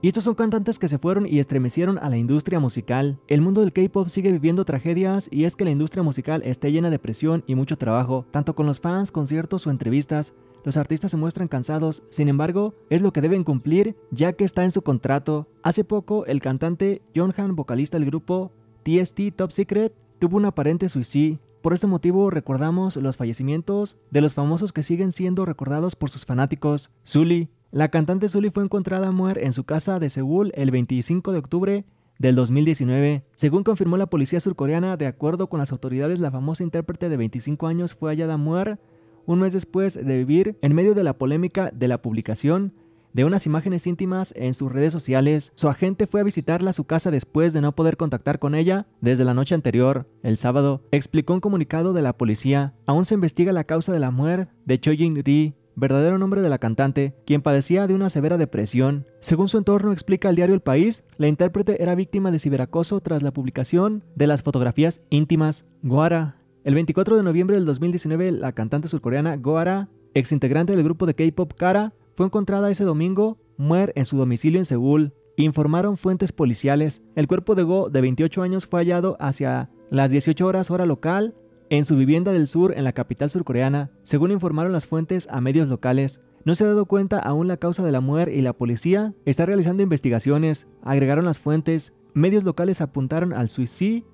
Y estos son cantantes que se fueron y estremecieron a la industria musical. El mundo del K-pop sigue viviendo tragedias y es que la industria musical está llena de presión y mucho trabajo, tanto con los fans, conciertos o entrevistas. Los artistas se muestran cansados, sin embargo, es lo que deben cumplir ya que está en su contrato. Hace poco, el cantante Han, vocalista del grupo TST Top Secret, tuvo un aparente suicidio. Por este motivo recordamos los fallecimientos de los famosos que siguen siendo recordados por sus fanáticos. Sully. La cantante Sully fue encontrada muerta en su casa de Seúl el 25 de octubre del 2019. Según confirmó la policía surcoreana, de acuerdo con las autoridades, la famosa intérprete de 25 años fue hallada muerta un mes después de vivir en medio de la polémica de la publicación de unas imágenes íntimas en sus redes sociales. Su agente fue a visitarla a su casa después de no poder contactar con ella desde la noche anterior. El sábado, explicó un comunicado de la policía. Aún se investiga la causa de la muerte de Chojin Ri, verdadero nombre de la cantante, quien padecía de una severa depresión. Según su entorno explica el diario El País, la intérprete era víctima de ciberacoso tras la publicación de las fotografías íntimas. Guara el 24 de noviembre del 2019, la cantante surcoreana Goara, ex integrante del grupo de K-pop Kara, fue encontrada ese domingo muerta en su domicilio en Seúl. Informaron fuentes policiales. El cuerpo de Go, de 28 años, fue hallado hacia las 18 horas hora local en su vivienda del sur en la capital surcoreana, según informaron las fuentes a medios locales. No se ha dado cuenta aún la causa de la muerte y la policía está realizando investigaciones, agregaron las fuentes. Medios locales apuntaron al suicidio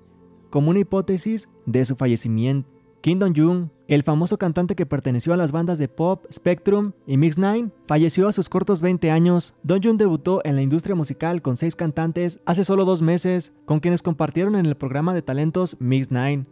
como una hipótesis de su fallecimiento. Kim Dong-jung, el famoso cantante que perteneció a las bandas de pop Spectrum y Mix Nine, falleció a sus cortos 20 años. Dong-jung debutó en la industria musical con seis cantantes hace solo dos meses, con quienes compartieron en el programa de talentos Mix Nine.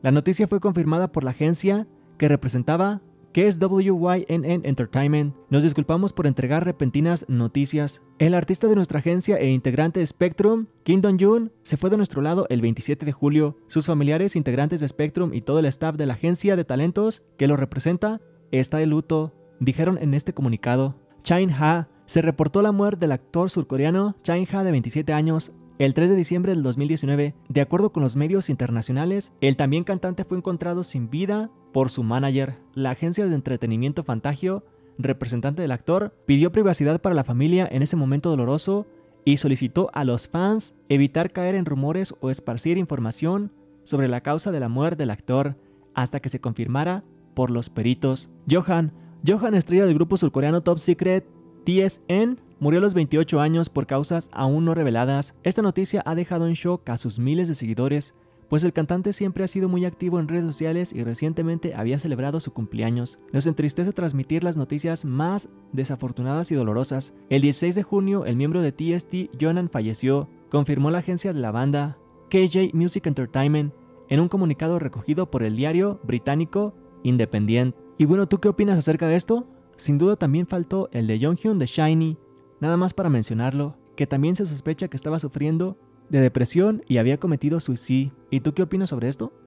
La noticia fue confirmada por la agencia que representaba ¿Qué es WYNN Entertainment? Nos disculpamos por entregar repentinas noticias. El artista de nuestra agencia e integrante de Spectrum, Kim Dong-jun, se fue de nuestro lado el 27 de julio. Sus familiares, integrantes de Spectrum y todo el staff de la agencia de talentos que lo representa está de luto, dijeron en este comunicado. Chain Ha se reportó la muerte del actor surcoreano Chain Ha de 27 años el 3 de diciembre del 2019, de acuerdo con los medios internacionales, el también cantante fue encontrado sin vida por su manager. La agencia de entretenimiento Fantagio, representante del actor, pidió privacidad para la familia en ese momento doloroso y solicitó a los fans evitar caer en rumores o esparcir información sobre la causa de la muerte del actor hasta que se confirmara por los peritos. Johan, Johan estrella del grupo surcoreano Top Secret TSN, Murió a los 28 años por causas aún no reveladas. Esta noticia ha dejado en shock a sus miles de seguidores, pues el cantante siempre ha sido muy activo en redes sociales y recientemente había celebrado su cumpleaños. Nos entristece transmitir las noticias más desafortunadas y dolorosas. El 16 de junio, el miembro de TST, Jonan, falleció, confirmó la agencia de la banda KJ Music Entertainment en un comunicado recogido por el diario británico Independent. Y bueno, ¿tú qué opinas acerca de esto? Sin duda también faltó el de Jonghyun de Shiny, Nada más para mencionarlo, que también se sospecha que estaba sufriendo de depresión y había cometido suicidio. ¿Y tú qué opinas sobre esto?